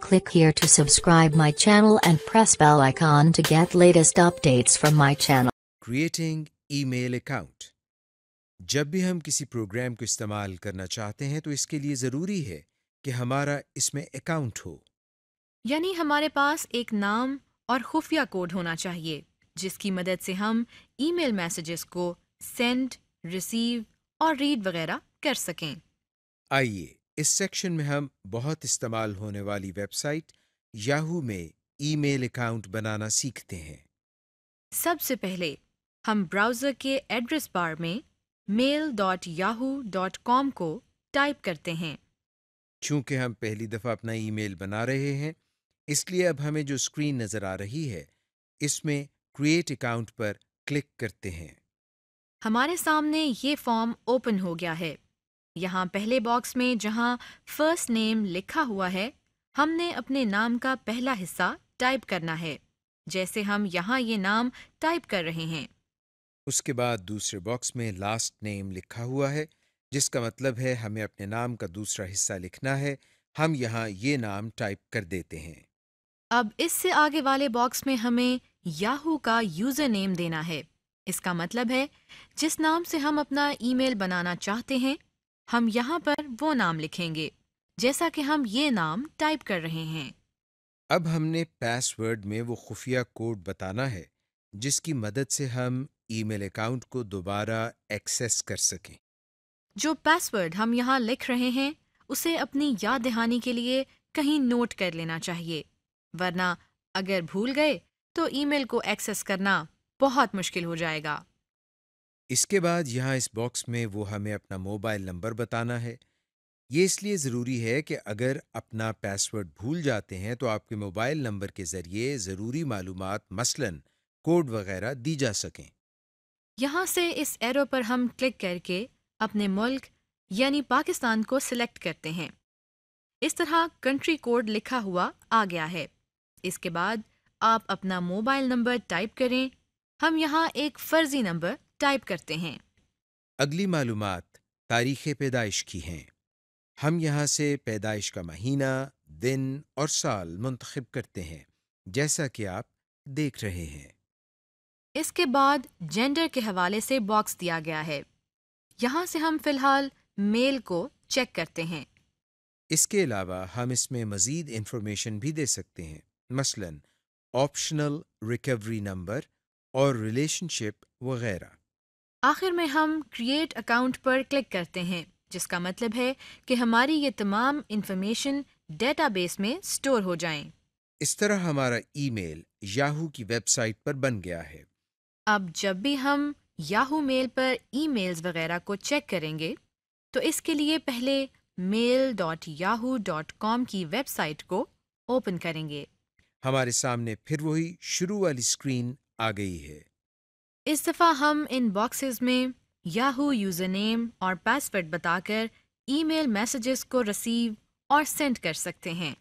Click here to subscribe my channel and press bell icon to get latest updates from my channel. Creating email account. جب بھی ہم کسی programme کو استعمال کرنا چاہتے ہیں تو اس کے لیے ضروری ہے کہ ہمارا اس میں اکاؤنٹ ہو یعنی ہمارے پاس ایک نام اور خفیہ کوڈ ہونا چاہیے جس کی مدد سے ہم ای میل میسیجز کو سینڈ ریسیو اور ریڈ وغیرہ کر سکیں آئیے اس سیکشن میں ہم بہت استعمال ہونے والی ویب سائٹ یاہو میں ای میل اکاؤنٹ بنانا سیکھتے ہیں۔ سب سے پہلے ہم براؤزر کے ایڈریس بار میں mail dot Yahoo dot com کو ٹائپ کرتے ہیں۔ چونکہ ہم پہلی دفعہ اپنا ای میل بنا رہے ہیں اس لیے اب ہمیں جو اسکرین نظر آ رہی ہے اس میں کریٹ اکاؤنٹ پر کلک کرتے ہیں۔ ہمارے سامنے یہ فارم اوپن ہو گیا ہے۔ یہاں پہلے باکس میں جہاں فرسٹ نیم لکھا ہوا ہے ہم نے اپنے نام کا پہلا حصہ ٹائپ کرنا ہے جیسے ہم یہاں یہ نام ٹائپ کر رہے ہیں۔ اس کے بعد دوسرے باکس میں لاسٹ نیم لکھا ہوا ہے جس کا مطلب ہے ہمیں اپنے نام کا دوسرا حصہ لکھنا ہے ہم یہاں یہ نام ٹائپ کر دیتے ہیں۔ اب اس سے آگے والے باکس میں ہمیں یاہو کا یوزر نیم دینا ہے۔ اس کا مطلب ہے جس نام سے ہم اپنا ای میل بنانا چاہتے ہیں ہم یہاں پر وہ نام لکھیں گے جیسا کہ ہم یہ نام ٹائپ کر رہے ہیں۔ اب ہم نے پاس ورڈ میں وہ خفیہ کوڈ بتانا ہے جس کی مدد سے ہم ای میل اکاؤنٹ کو دوبارہ ایکسیس کر سکیں۔ جو پاس ورڈ ہم یہاں لکھ رہے ہیں اسے اپنی یاد دہانی کے لیے کہیں نوٹ کر لینا چاہیے ورنہ اگر بھول گئے تو ای میل کو ایکسیس کرنا بہت مشکل ہو جائے گا۔ اس کے بعد یہاں اس باکس میں وہ ہمیں اپنا موبائل نمبر بتانا ہے۔ یہ اس لیے ضروری ہے کہ اگر اپنا پاسورڈ بھول جاتے ہیں تو آپ کے موبائل نمبر کے ذریعے ضروری معلومات مثلا کوڈ وغیرہ دی جا سکیں۔ یہاں سے اس ایرو پر ہم کلک کر کے اپنے ملک یعنی پاکستان کو سلیکٹ کرتے ہیں۔ اس طرح کنٹری کوڈ لکھا ہوا آ گیا ہے۔ اس کے بعد آپ اپنا موبائل نمبر ٹائپ کریں۔ ہم یہاں ایک فرضی نمبر ٹائپ کرتے ہیں۔ اگلی معلومات تاریخ پیدائش کی ہیں۔ ہم یہاں سے پیدائش کا مہینہ دن اور سال منتخب کرتے ہیں جیسا کہ آپ دیکھ رہے ہیں۔ اس کے بعد جینڈر کے حوالے سے باکس دیا گیا ہے۔ یہاں سے ہم فی الحال میل کو چیک کرتے ہیں۔ اس کے علاوہ ہم اس میں مزید انفارمیشن بھی دے سکتے ہیں۔ مثلاً آپشنل ریکوری نمبر اور ریلیشن شپ وغیرہ۔ آخر میں ہم کریٹ اکاؤنٹ پر کلک کرتے ہیں جس کا مطلب ہے کہ ہماری یہ تمام انفارمیشن ڈیٹا بیس میں سٹور ہو جائیں۔ اس طرح ہمارا ای میل یاہو کی ویب سائٹ پر بن گیا ہے۔ اب جب بھی ہم یاہو میل پر ای میلز وغیرہ کو چیک کریں گے تو اس کے لیے پہلے mail dot Yahoo dot com کی ویب سائٹ کو اوپن کریں گے۔ ہمارے سامنے پھر وہی شروع والی اسکرین آ گئی ہے۔ اس دفعہ ہم ان باکسز میں یاہو یوزر نیم اور پاسورڈ بتا کر ای میل میسیجز کو رسیو اور سینڈ کر سکتے ہیں۔